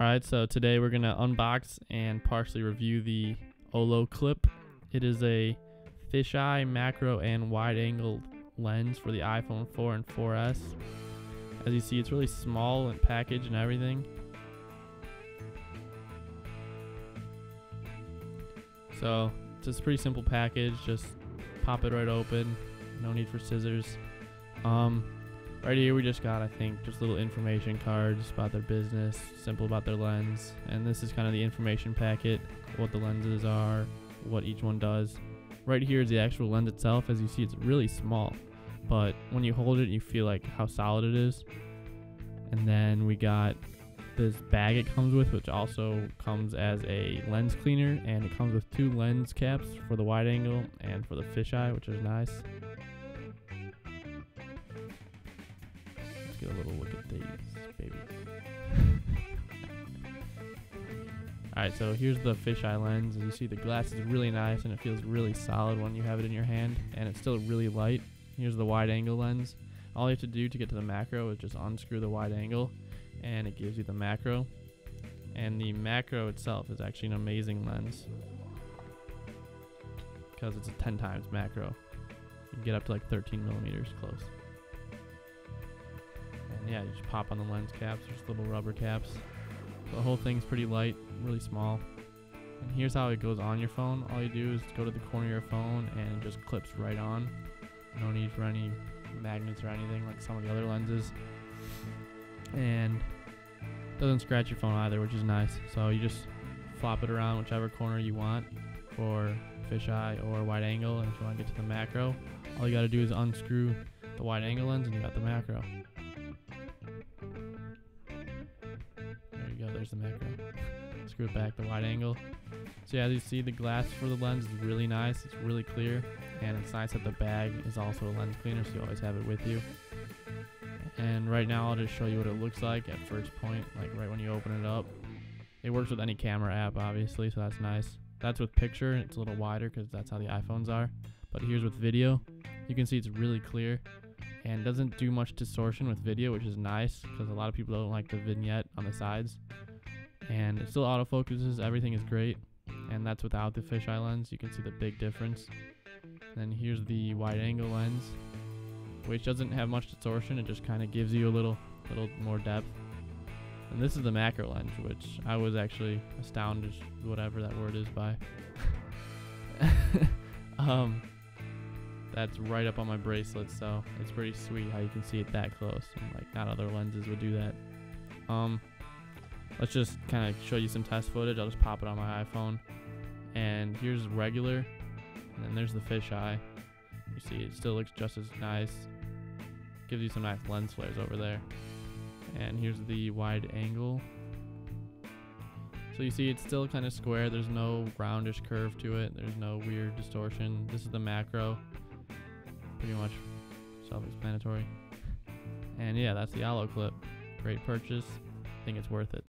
Alright, so today we're to unbox and partially review the olloclip. It is a fisheye, macro, and wide angle lens for the iPhone 4 and 4S. As you see, it's really small and packaged and everything. So, it's just a pretty simple package, just pop it right open, no need for scissors. Um, Right here we just got, I think, just little information cards about their business, simple about their lens, and this is kind of the information packet, what the lenses are, what each one does. Right here is the actual lens itself. As you see, it's really small, but when you hold it, you feel like how solid it is. And then we got this bag it comes with, which also comes as a lens cleaner, and it comes with two lens caps for the wide angle and for the fisheye, which is nice. These babies. Alright, so here's the fisheye lens. As you see, the glass is really nice and it feels really solid when you have it in your hand, and it's still really light. Here's the wide angle lens. All you have to do to get to the macro is just unscrew the wide angle, and it gives you the macro. And the macro itself is actually an amazing lens because it's a 10 times macro. You can get up to like 13 millimeters close yeah, you just pop on the lens caps, just little rubber caps. The whole thing's pretty light, really small. And here's how it goes on your phone. All you do is go to the corner of your phone and it just clips right on. No need for any magnets or anything like some of the other lenses. And doesn't scratch your phone either, which is nice. So you just flop it around whichever corner you want for fisheye or wide angle. And if you want to get to the macro, all you got to do is unscrew the wide angle lens and you got the macro. The macro. Screw it back, the wide angle. So yeah, as you see, the glass for the lens is really nice. It's really clear. And it's nice that the bag is also a lens cleaner, so you always have it with you. And right now, I'll just show you what it looks like at first point, like right when you open it up. It works with any camera app, obviously, so that's nice. That's with picture, it's a little wider because that's how the iPhones are. But here's with video. You can see it's really clear and doesn't do much distortion with video, which is nice because a lot of people don't like the vignette on the sides. And it still autofocuses, everything is great, and that's without the fisheye lens. You can see the big difference. then here's the wide angle lens, which doesn't have much distortion. It just kind of gives you a little, little more depth. And this is the macro lens, which I was actually astounded, whatever that word is, by. um, that's right up on my bracelet, so it's pretty sweet how you can see it that close. And like not other lenses would do that. Um, let's just kind of show you some test footage. I'll just pop it on my iPhone. And here's regular, and then there's the fisheye. You see, it still looks just as nice. Gives you some nice lens flares over there. And here's the wide angle. So you see it's still kind of square. There's no roundish curve to it. There's no weird distortion. This is the macro pretty much self-explanatory. And yeah, that's the olloclip. Great purchase. I think it's worth it.